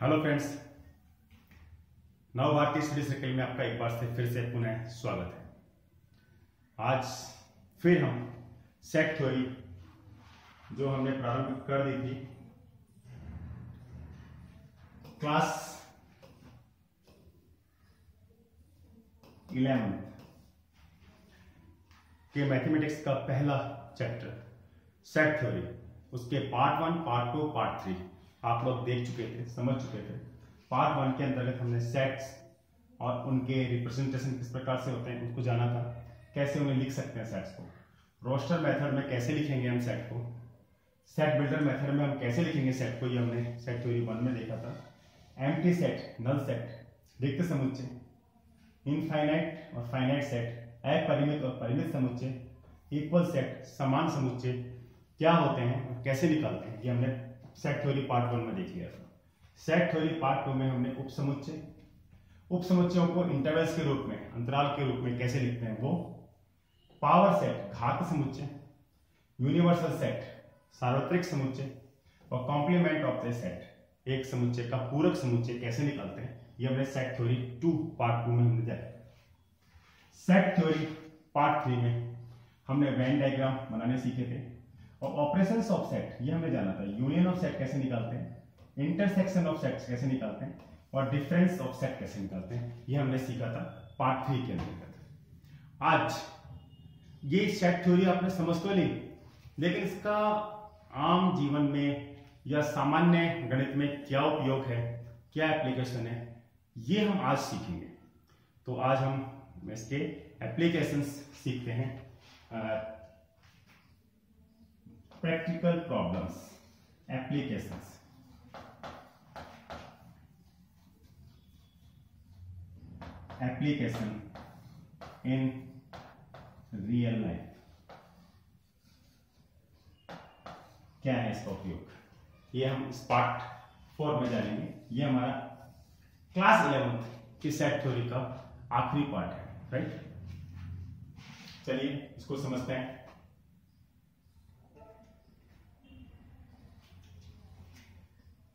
Hello friends Nav Bharatiya study circle में आपका एक बार से फिर से पुनः स्वागत है। आज फिर हम सेट थ्योरी जो हमने प्रारंभ कर दी थी क्लास इलेवन के मैथमेटिक्स का पहला चैप्टर सेट थ्योरी उसके part one part two part three आप लोग देख चुके थे, समझ चुके थे। पार्ट वन के अंतर्गत हमने सेट्स और उनके रिप्रेजेंटेशन किस प्रकार से होते हैं, उनको जाना था। कैसे उन्हें लिख सकते हैं सेट्स को? रोस्टर मेथड में कैसे लिखेंगे हम सेट को? सेट बिल्डर मेथड में हम कैसे लिखेंगे सेट को? ये हमने सेट थ्योरी वन में देखा था। एम्प्टी सेट नल सेट रिक्त समुच्चय। इनफाइनाइट और फाइनाइट सेट अपरिमित और परिमित समुच्चय। इक्वल सेट समान समुच्चय। क्या होते हैं और कैसे निकालते हैं, ये हमने सेट थ्योरी पार्ट वन में देख लिया था। सेट थ्योरी पार्ट टू में हमने उप समुच्चय उप समुच्चयों को इंटरवल्स के रूप में, अंतराल के रूप में कैसे लिखते हैं वो? पावर सेट घात समुच्चय यूनिवर्सल सेट सार्वत्रिक समुच्चय और कॉम्प्लीमेंट ऑफ़ द सेट एक समुच्चय का पूरक समुच्चय कैसे निकालते हैं? ये हमने set theory two part two में हमने देखा। सेट थ्योरी पार्ट थ्री में हमने वेन डायग्राम बनाने सीखे थे। और ऑपरेशन ऑफ़ सेट, ये हमें जाना था। यूनियन ऑफ़ सेट कैसे निकालते हैं? इंटरसेक्शन ऑफ़ सेट्स कैसे निकालते हैं? और डिफरेंस ऑफ़ सेट कैसे निकालते हैं? ये हमने सीखा था पार्ट थ्री के अंतर्गत आज, ये सेट थ्योरी आपने समझ तो ली, लेकिन इसका आम जीवन में या सामान्य गणित में क्या उपयोग है, क्या एप्लीकेशन है, ये हम आज सीखेंगे। तो आज हम इसके एप्लीकेशंस सीखते हैं। Practical problems, applications. Application in real life. क्या है इसका उपयोग? ये हम पार्ट फोर में जानेंगे। ये हमारा क्लास इलेवेंथ की सेट थ्योरी का आखिरी पार्ट है राइट चलिए इसको समझते हैं।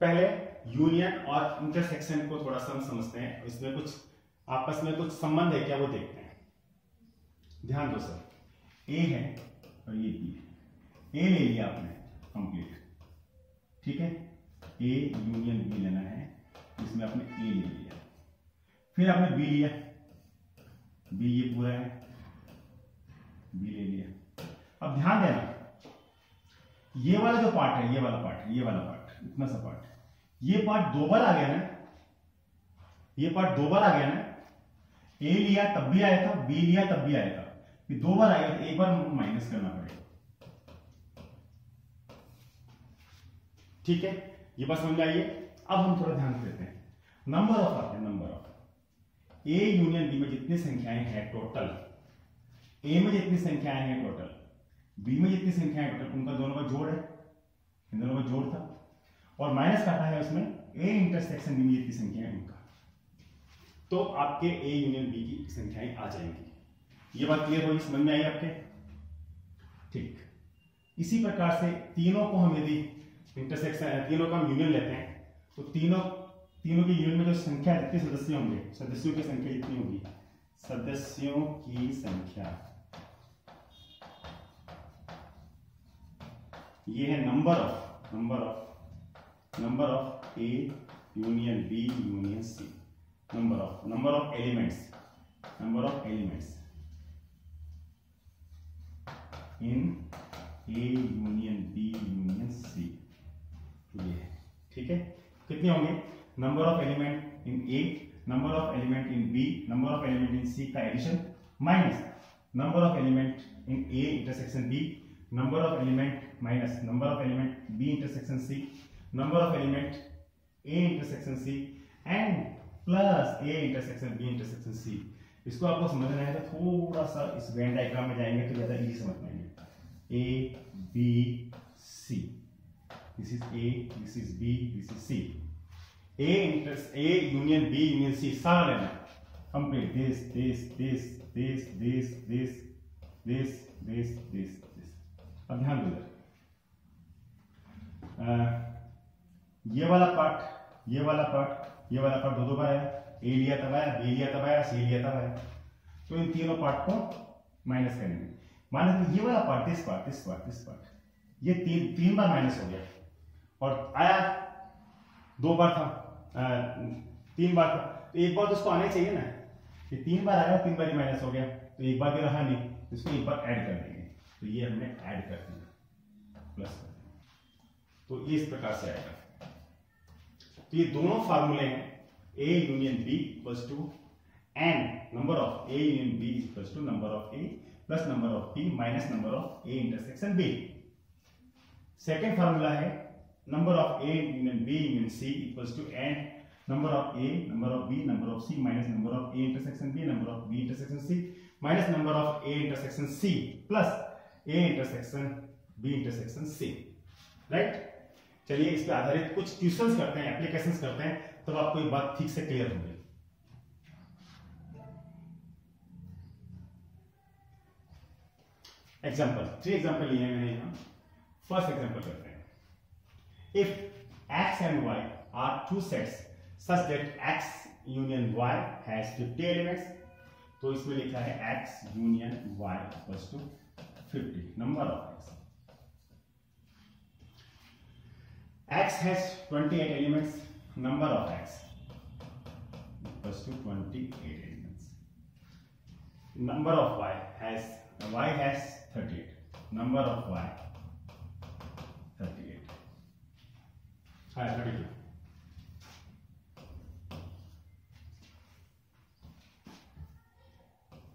पहले यूनियन और इंटरसेक्शन को थोड़ा सा हम समझते हैं। इसमें कुछ, आपस में कुछ संबंध है क्या वो देखते हैं। ध्यान दो सर। ए है और ये बी है। ए ले लिया आपने कंप्लीट ठीक है? ए यूनियन बी लेना है। इसमें आपने ए ले लिया। फिर आपने बी लिया। बी ये पूरा है। बी ले लिया। अब ध्यान देना। ये वाला जो पार्ट है, ये वाला पार्ट ये वाला पार्ट इतना सा पार्ट ये पार्ट दो बार आ गया ना? ये पार्ट दो बार आ गया ना? ए लिया तब भी आया था बी लिया तब भी आया था। ये दो बार आएगा तो एक बार हमको माइनस करना पड़ेगा। ठीक है? ये बात समझ आइए अब हम थोड़ा ध्यान देते हैं। नंबर ऑफ़ आते हैं number of A union B में जितनी संख्याएँ हैं टोटल ए में जितनी संख्याएँ हैं टोटल बी में जितनी संख्याएँ टोटल उनका दोनों का जोड़ है। इन दोनों का जोड़ था। और माइनस काटा है उसमें ए इंटरसेक्शन बी की संख्या है उनका तो आपके ए यूनियन बी की संख्याएँ आ जाएँगी। ये बात क्लियर होगी समझ में आई आपके? ठीक। इसी प्रकार से तीनों को हम यदि इंटरसेक्शन तीनों का हम यूनियन लेते हैं तो तीनों तीनों की यूनियन में जो संख्या जितने सदस्य होंगे, सदस्यों की संख्या जितनी होगी? सदस्यों की संख्या। ये है number of number of number of A union, B union, C. Number of number of elements. Number of elements. In A union, B union, C. ये, ठीक है? कितने होंगे? Number of element in A number of element in B number of element in C का addition minus number of element in A intersection B number of element minus number of element B intersection C number of element A intersection C and plus A intersection B intersection C. इसको आपको समझना है तो थोड़ा सा इस Venn diagram में जाएँगे तो ज़्यादा इजी समझ पाएँगे A B C this is A this is B this is C A intersection A union B union C सारा लेना complete this this this this this this this this this अब ध्यान दो ये वाला पार्ट ये वाला पार्ट ये वाला पार्ट दो दो बार आया ए लिया तब आया बी लिया तब आया सी लिया तब आया। तो इन तीनों पार्ट को माइनस करेंगे माइनस तो ये वाला part this part this part this part ये तीन तीन बार माइनस हो गया। और आया दो बार था आ, तीन बार था। तो एक बार तो उसको आने चाहिए ना ये तीन बार आया तीन बार ही माइनस हो गया। तो एक बार भी रहा नहीं तो इसको एक बार ऐड कर देंगे। तो ये हमने ऐड कर दिया प्लस कर दिया। तो इस प्रकार से आएगा। तो ये दोनों फार्मूले हैं A union B equal to N number of A union B equal to number of A plus number of B minus number of A intersection B second formula है number of A union B union C equal to N number of A number of B number of C minus number of A intersection B number of B intersection C minus number of A intersection C plus A intersection B intersection C right चलिए इस पे आधारित कुछ tuitions करते हैं applications करते हैं, तब आपको ये बात ठीक से क्लियर होगी। एग्ज़ाम्पल थ्री एग्ज़ाम्पल लिए मैंने यहाँ। फ़र्स्ट एग्ज़ाम्पल करते हैं। If X and Y are two sets such that x union y has 50 elements तो इसमें लिखा है X union Y equals to 50 number of x. x has 28 elements number of x equals to 28 elements number of y has y has 38 number of y 38 Hi, 32.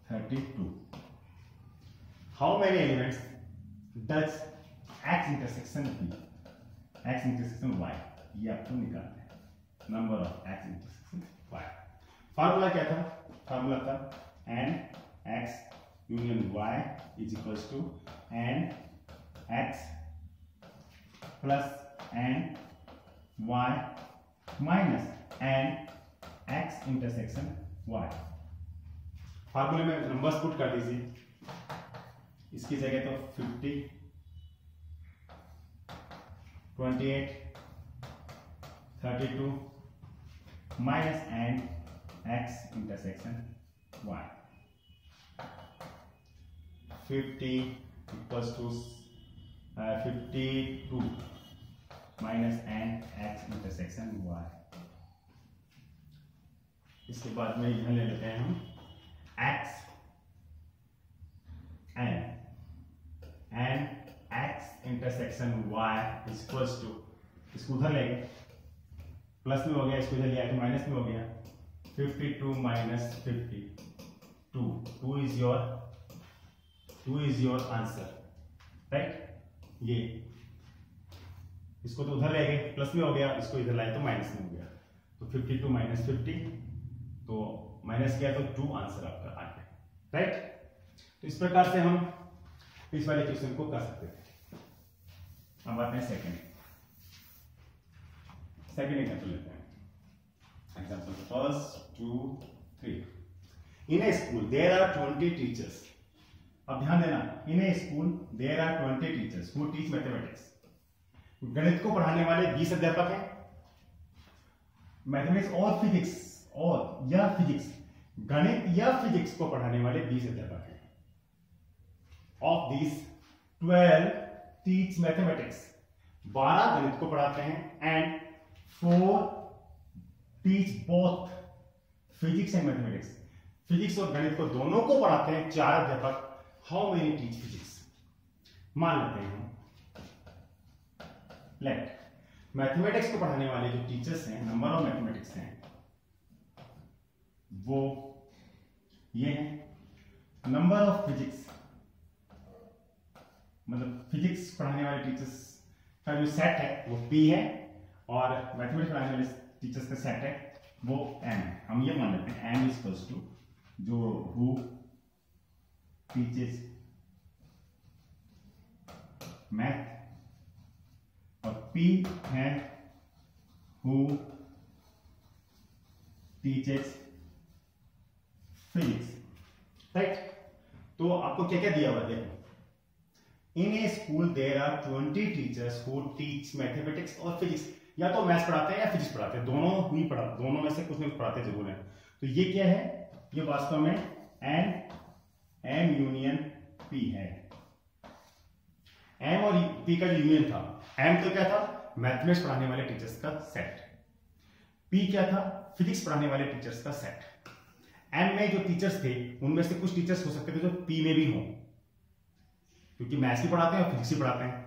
Thirty-two. How many elements does x intersection B? X intersection y. ये आपको निकालना है। Number of x intersection y. Formula क्या था? Formula था n x union y is equals to n x plus n y minus N X intersection y. फार्मूले में numbers put कर दीजिए। इसकी जगह तो 50 28 32 minus N X intersection y. 50 equals to fifty two minus N X intersection Y इसके बाद में यहाँ ले लेते हैं हम. X N N X intersection Y equals to इसको उधर लेंगे प्लस में हो गया, इसको इधर लिया तो माइनस में हो गया। 52 minus fifty two two is your two is your answer right ये। इसको तो उधर ले गए प्लस में हो गया, इसको इधर लाए तो माइनस में हो गया। तो 52 टू माइनस फिफ्टी तो माइनस किया तो टू आंसर आपका आ गया राइट तो इस प्रकार से हम इस वाले क्वेश्चन को कर सकते थे अब आते हैं सेकंड सेकंड एग्जांपल लेते हैं. Example first two three in a school there are twenty teachers अब ध्यान देना in a school there are twenty teachers who teach mathematics गणित को पढ़ाने वाले बीस अध्यापक हैं। मैथमेटिक्स और फिजिक्स और या फिजिक्स गणित या फिजिक्स को पढ़ाने वाले बीस अध्यापक हैं। Of this twelve teach mathematics बारह गणित को पढ़ाते हैं and four teach both physics and mathematics physics और गणित को दोनों को पढ़ाते हैं चार अध्यापक. हाउ मेनी टीच फिजिक्स मान लेते हैं लेट मैथमेटिक्स को पढ़ाने वाले जो टीचर्स हैं नंबर ऑफ़ मैथमेटिक्स हैं, वो ये है। नंबर ऑफ़ फिजिक्स मतलब फिजिक्स पढ़ाने वाले टीचर्स का जो सेट है, वो पी है और मैथमेटिक्स पढ़ाने वाले टीचर्स का सेट है, वो एम है। हम ये मान लेते हैं एम इज़ फ़र्स्ट टू जो हु टीचर्स मैथ P है who teaches physics राइट तो आपको क्या क्या दिया हुआ देखो in a school there are twenty teachers who teach mathematics और फिजिक्स या तो मैथ्स पढ़ाते हैं या फिजिक्स पढ़ाते हैं, दोनों नहीं पढ़ाते दोनों में से कुछ ना कुछ पढ़ाते ज़रूर है। तो ये क्या है? ये वास्तव में एन एम यूनियन पी है। एम और पी का जो यूनियन था एम तो क्या था? मैथमेटिक्स पढ़ाने वाले टीचर्स का सेट पी क्या था? फिजिक्स पढ़ाने वाले टीचर्स का सेट एम में जो टीचर्स थे, उनमें से कुछ टीचर्स हो सकते थे जो पी में भी हों। क्योंकि मैथ्स भी पढ़ाते हैं और फिजिक्स भी पढ़ाते हैं।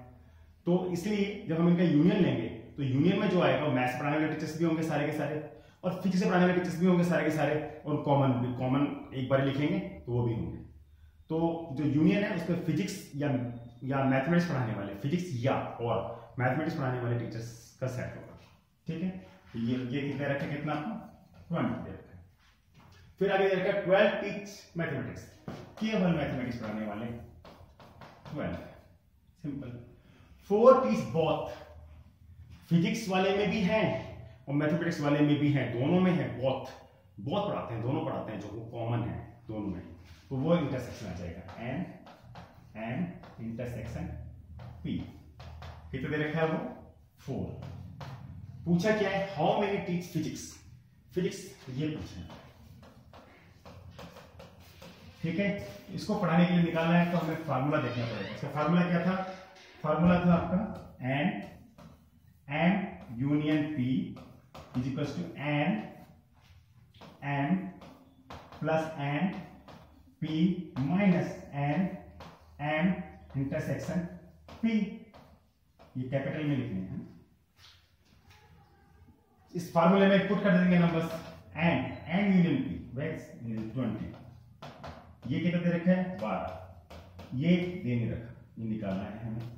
तो इसलिए जब हम इनका यूनियन लेंगे तो यूनियन में जो आएगा वो मैथ्स पढ़ाने वाले टीचर्स भी होंगे सारे के सारे और फिजिक्स पढ़ाने वाले टीचर्स भी होंगे सारे के सारे और कॉमन भी कॉमन एक बार लिखेंगे तो वो भी होंगे। तो जो यूनियन है उसमें फिजिक्स या या मैथमेटिक्स पढ़ाने वाले फिजिक्स या और मैथमेटिक्स पढ़ाने वाले टीचर्स का सेट होगा। ठीक है? तो ये ये कितना रखे कितना आपको? ट्वेंटी रखा। फिर आगे रखा ट्वेल्व टीच मैथमेटिक्स केवल मैथमेटिक्स पढ़ाने वाले। Twelve simple four teach both physics वाले में भी हैं और मैथमेटिक्स वाले में भी हैं। दोनों में है बोथ बोथ पढ़ाते हैं, दोनों पढ़ाते हैं जो वो कॉमन है, दोनों में। तो वो इंटरसेक्शन आ जाएगा। एन एन इंटरसेक्शन पी कितने दे रखा है वो? फोर पूछा क्या है? How many teach physics physics ये पूछा ठीक है? इसको पढ़ाने के लिए निकालना है तो हमें फार्मूला देखना पड़ेगा। इसका फार्मूला क्या था? फार्मूला था आपका N M union P is equal to N M plus N P minus N M intersection P ये कैपिटल में लिखने हैं। इस फार्मूले में पुट कर देंगे numbers N N union P twenty ये कितना दे रखा है? बारह। ये दे नहीं रखा। ये निकालना है हमें।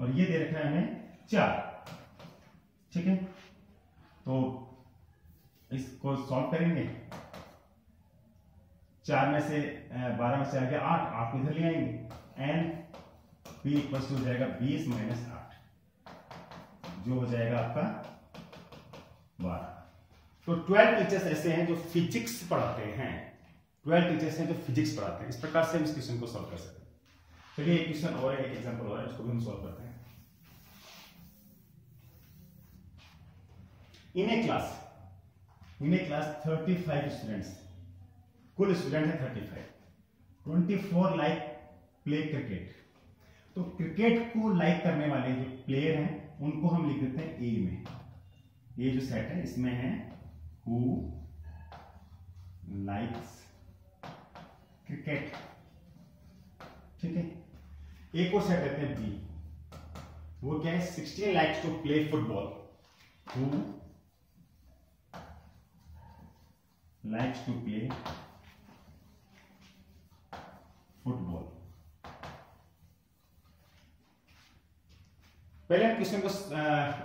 और ये दे रखा है हमें चार। ठीक है? तो इसको सॉल्व करेंगे। चार में से बारह में से आ गया आठ। आठ इधर ले आएँगे? एन पी हो जाएगा बीस माइनस आठ। जो हो जाएगा आपका बारह। तो ट्वेल्व टीचर्स ऐसे हैं जो फिजिक्स पढ़ाते हैं। ट्वेल्व टीचर्स हैं जो फिजिक्स पढ़ाते हैं। इस प्रकार से हम इस क्वेश्चन को सॉल्व कर सकते हैं। चलिए, एक क्वेश्चन और है, एक एग्जांपल और है उसको भी हम सॉल्व करते हैं। In a class, in a class 35 students कुल स्टूडेंट है thirty five twenty four like play cricket तो क्रिकेट को लाइक करने वाले जो प्लेयर हैं, उनको हम लिख देते हैं ए में। ये जो सेट है, इसमें है हु लाइक्स क्रिकेट। ठीक है? एक और सेट देते हैं बी वो क्या है? Sixteen likes to play football who likes to play football पहले क्वेश्चन को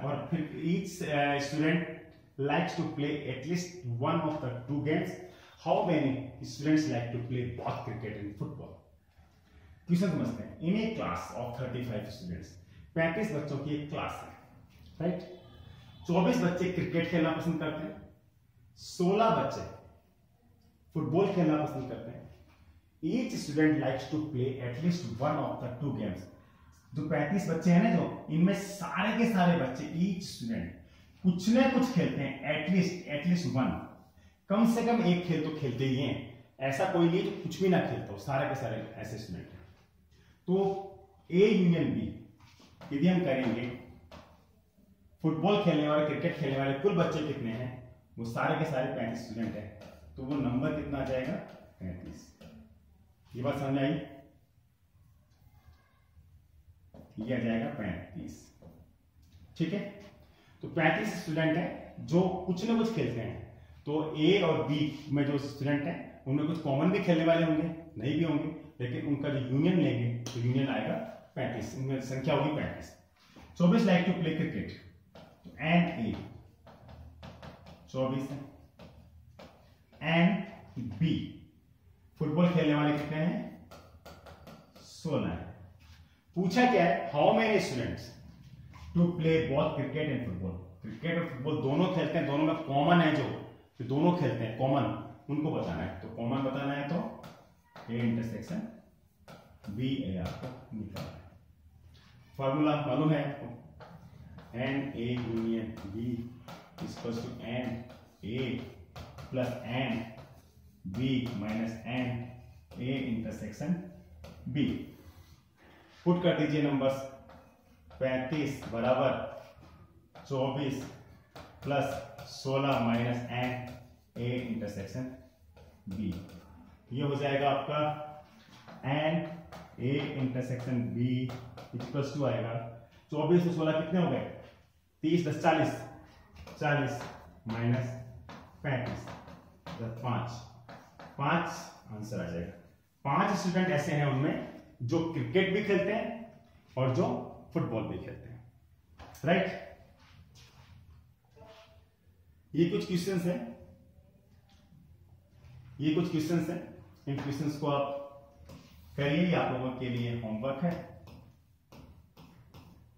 और फिर each student likes to play at least one of the two two games मेनी students like to play both cricket and football? Question समझते हैं in a class of 35 students 35 बच्चों की एक क्लास है। राइट 24 बच्चे क्रिकेट खेलना पसंद करते हैं। 16 बच्चे फुटबॉल खेलना पसंद करते हैं। Each student likes to play at least one of the two games जो पैंतीस बच्चे हैं ना जो, इनमें सारे के सारे बच्चे ईच स्टूडेंट कुछ ना कुछ खेलते हैं एटलीस्ट एटलीस्ट वन कम से कम एक खेल तो खेलते ही हैं। ऐसा कोई नहीं जो कुछ भी ना खेलता हो। सारे के सारे ऐसे स्टूडेंट हैं तो ए यूनियन बी यदि हम करेंगे, फुटबॉल खेलने वाले, क्रिकेट खेलने वाले कुल बच्चे कितने हैं? वो सारे के सारे पैंतीस स्टूडेंट है। तो वो नंबर कितना आ जाएगा? पैंतीस। ये बात समझ आई? आ जाएगा पैंतीस। ठीक है? तो पैंतीस स्टूडेंट है जो कुछ ना कुछ खेलते हैं। तो ए और बी में जो स्टूडेंट है, उनमें कुछ कॉमन भी खेलने वाले होंगे, नहीं भी होंगे, लेकिन उनका जो यूनियन लेंगे तो यूनियन आएगा पैंतीस उनमें संख्या होगी पैंतीस चौबीस like to play cricket and A चौबीस है. एन बी फुटबॉल खेलने वाले कितने हैं? सोलह है. पूछा क्या है? How many students to play ball cricket and football cricket और फुटबॉल दोनों खेलते हैं, दोनों में कॉमन है जो। तो दोनों खेलते हैं कॉमन उनको बताना है। तो कॉमन बताना है तो ए इंटरसेक्शन बी ए आपको निकालना है। फॉर्मूला मालूम है आपको? N A union B equal to N A plus N B minus N A intersection B put कर दीजिए नंबर्स पैंतीस बराबर, चौबीस प्लस सोलह minus N A intersection B ये हो जाएगा आपका N A intersection B equals to आएगा। चौबीस से सोलह कितने हो गए? तीस, दस, चालीस। चालीस माइनस पैंतीस दस पाँच। पाँच आंसर आ जाएगा। पाँच स्टूडेंट ऐसे हैं उनमें जो क्रिकेट भी खेलते हैं और जो फुटबॉल भी खेलते हैं। राइट? ये कुछ क्वेश्चन है। ये कुछ क्वेश्चन है। इन क्वेश्चन को आप करिए, आप लोगों के लिए होमवर्क है।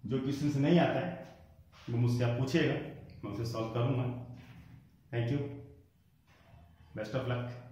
जो क्वेश्चन नहीं आता है, वो मुझसे आप पूछेगा मैं उसे सॉल्व करूँगा। Thank you best of luck